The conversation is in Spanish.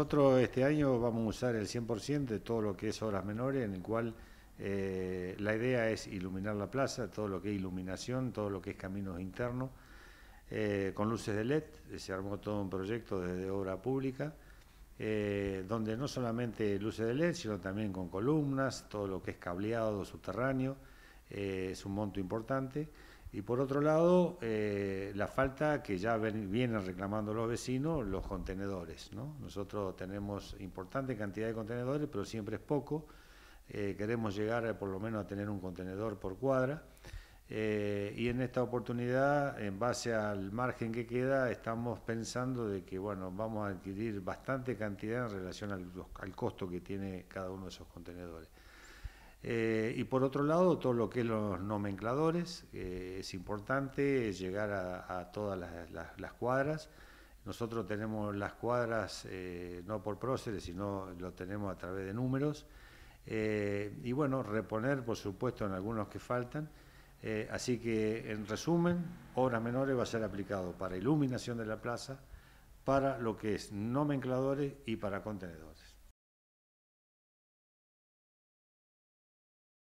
Nosotros este año vamos a usar el 100% de todo lo que es obras menores, en el cual eh, la idea es iluminar la plaza, todo lo que es iluminación, todo lo que es caminos internos, eh, con luces de LED, se armó todo un proyecto de, obra pública, eh, donde no solamente luces de LED, sino también con columnas, todo lo que es cableado subterráneo, es un monto importante. Y por otro lado, la falta que ya vienen reclamando los vecinos, los contenedores. Nosotros tenemos importante cantidad de contenedores, pero siempre es poco. Eh, queremos llegar eh, por lo menos a tener un contenedor por cuadra. Eh, y en esta oportunidad, en base al margen que queda, estamos pensando de que bueno, vamos a adquirir bastante cantidad en relación al, costo que tiene cada uno de esos contenedores. Y por otro lado, todo lo que es los nomencladores, es importante llegar a, todas las, cuadras. Nosotros tenemos las cuadras no por próceres, sino lo tenemos a través de números. Eh, y bueno, reponer, por supuesto, en algunos que faltan. Eh, así que, en resumen, obras menores va a ser aplicado para iluminación de la plaza, para lo que es nomencladores y para contenedores.